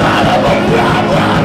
para o bravo.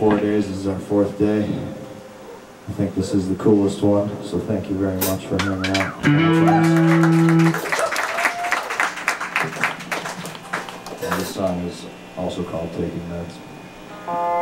four days. This is our fourth day. I think this is the coolest one, so thank you very much for hanging out. And this song is also called Taking Notes.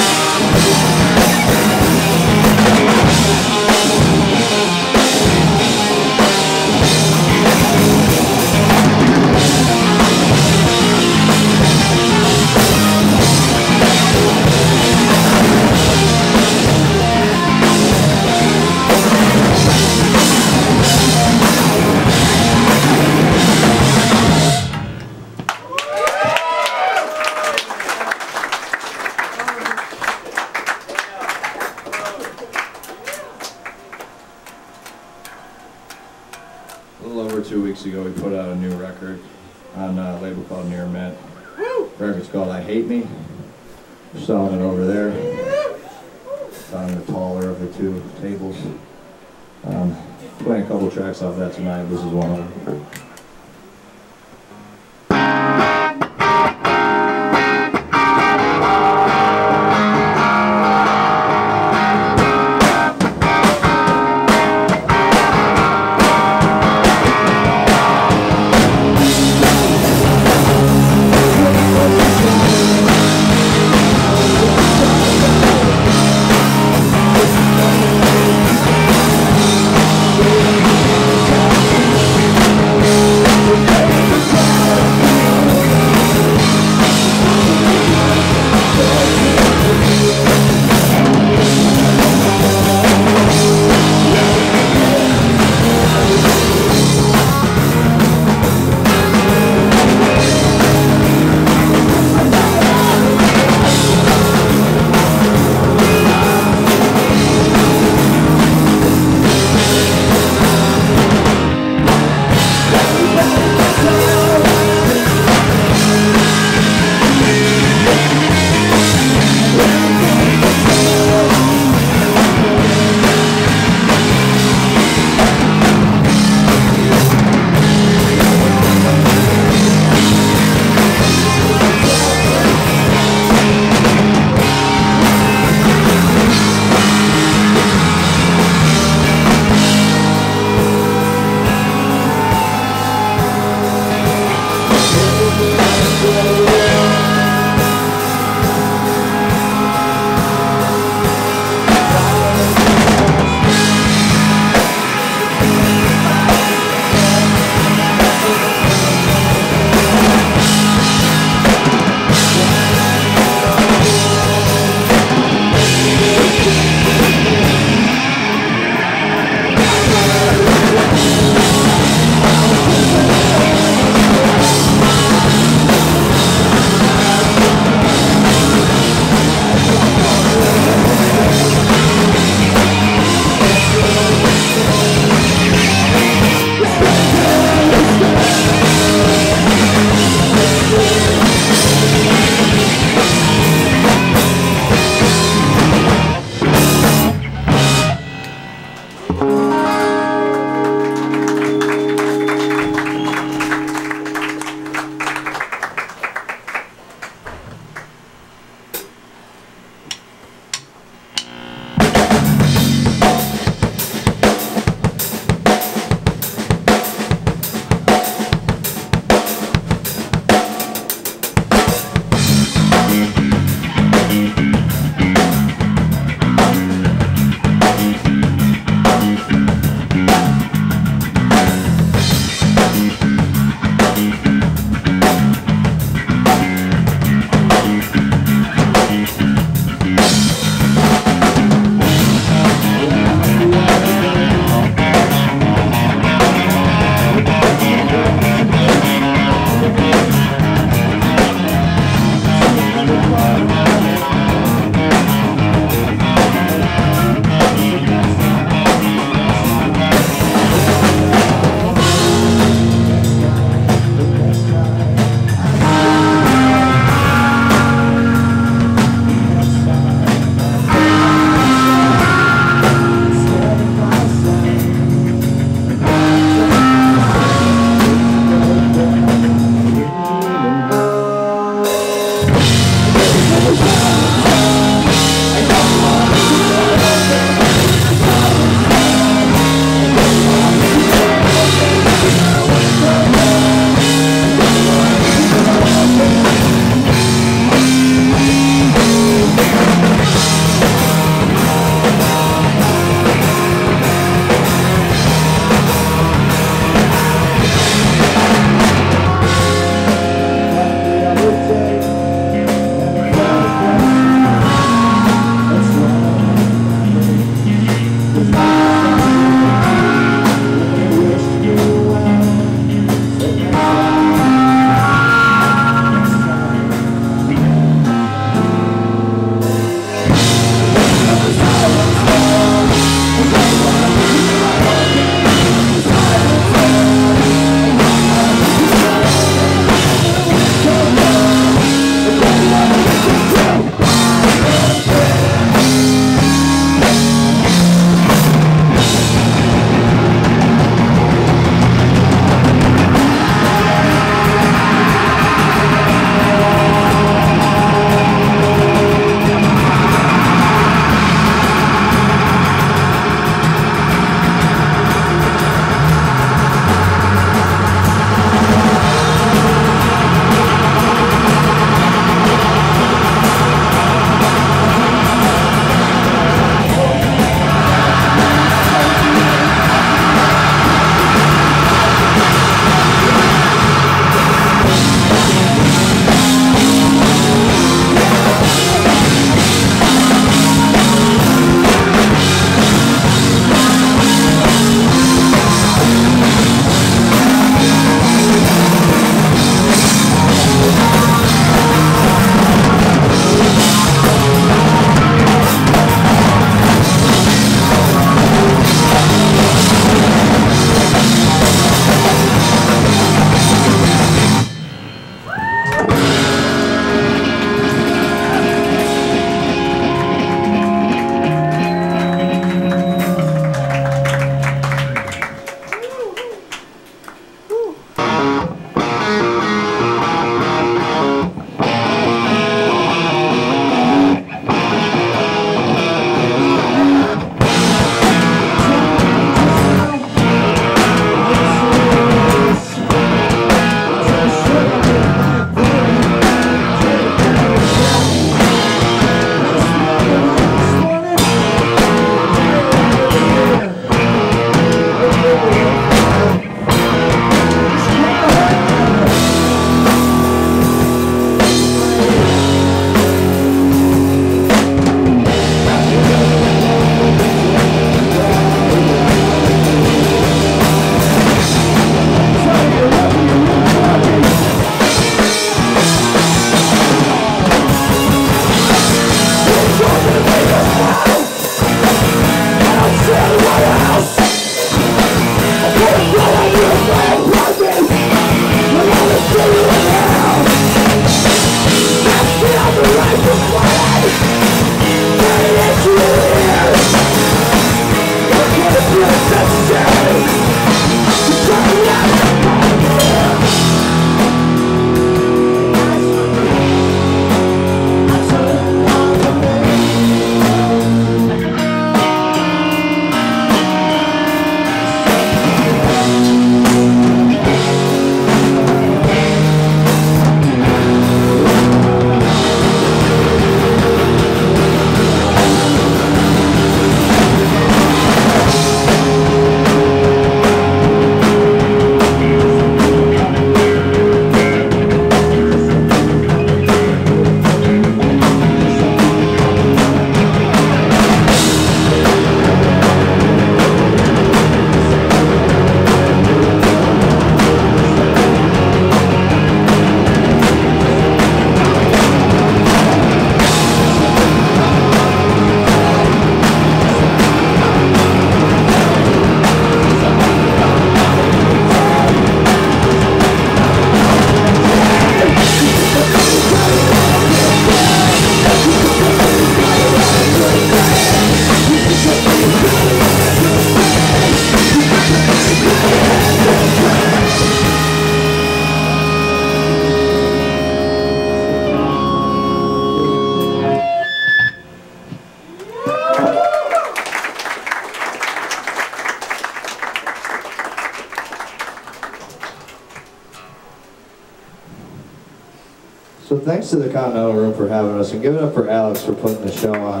So thanks to the Continental Room for having us, and give it up for Alex for putting the show on.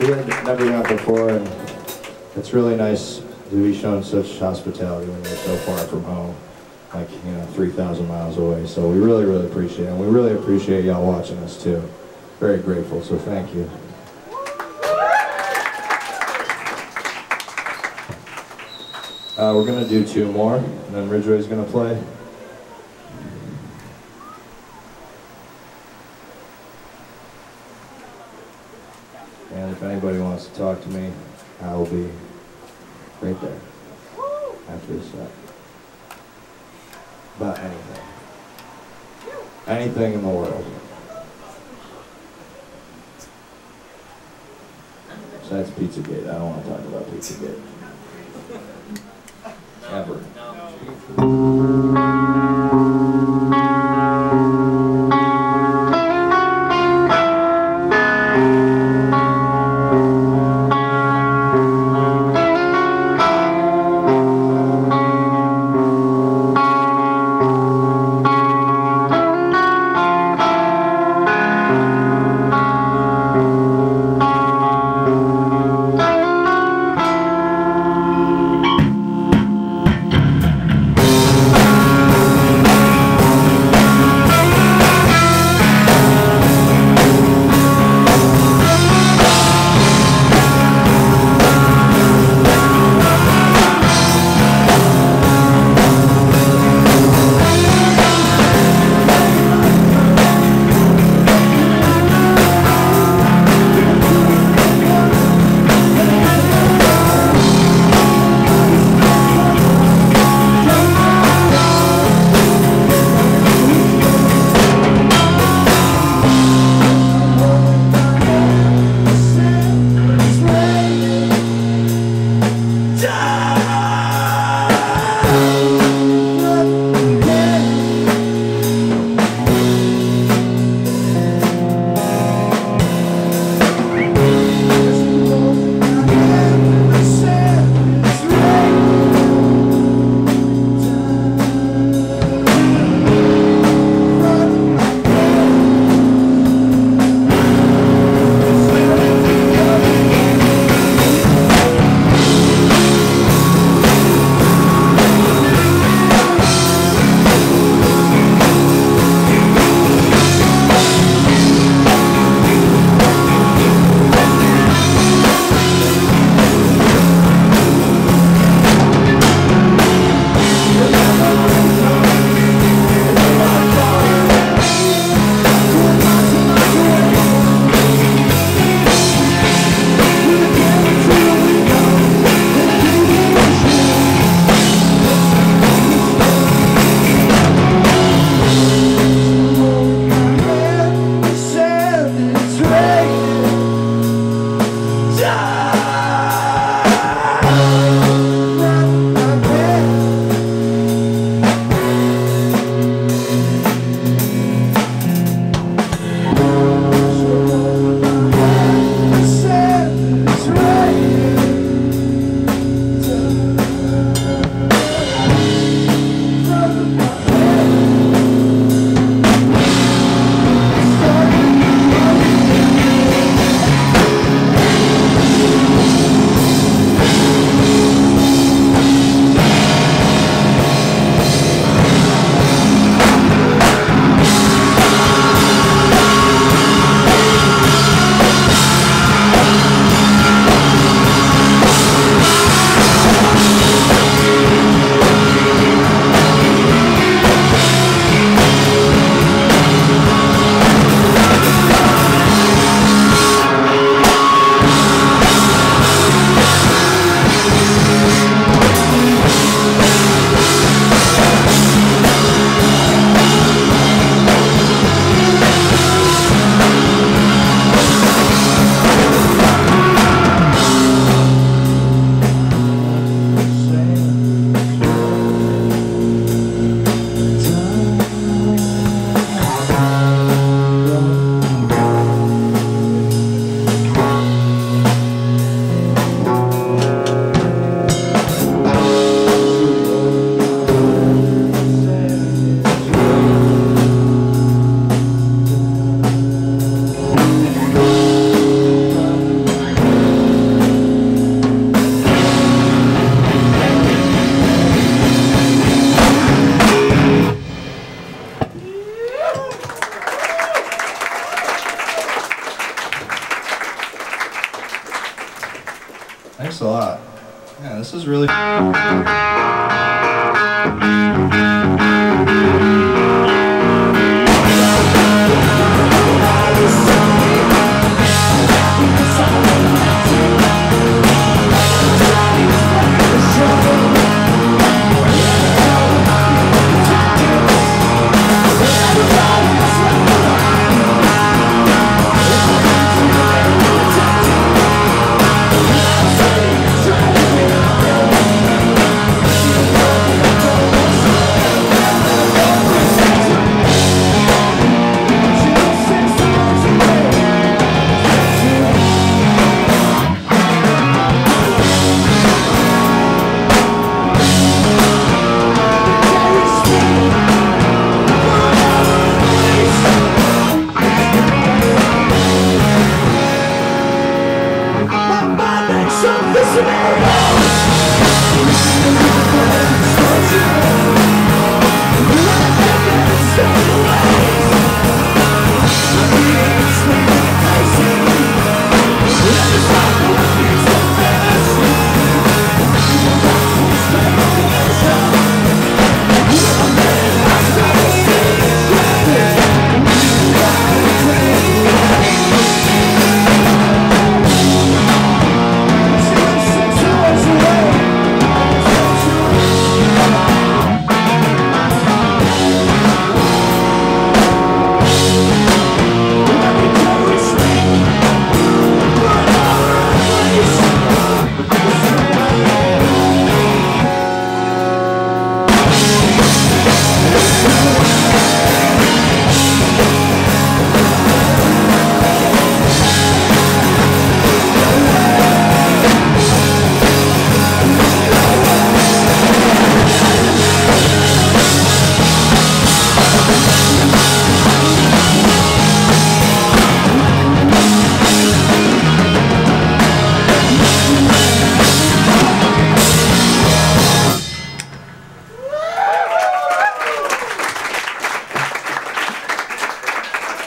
We had never done it before, and it's really nice to be shown such hospitality when you're so far from home, like, you know, 3,000 miles away. So we really, really appreciate it, and we really appreciate y'all watching us too. Very grateful, so thank you. Uh, we're gonna do two more, and then Ridgeway's gonna play. And if anybody wants to talk to me, I will be right there after this set. About anything. Anything in the world. Besides Pizzagate, I don't want to talk about Pizzagate. Ever.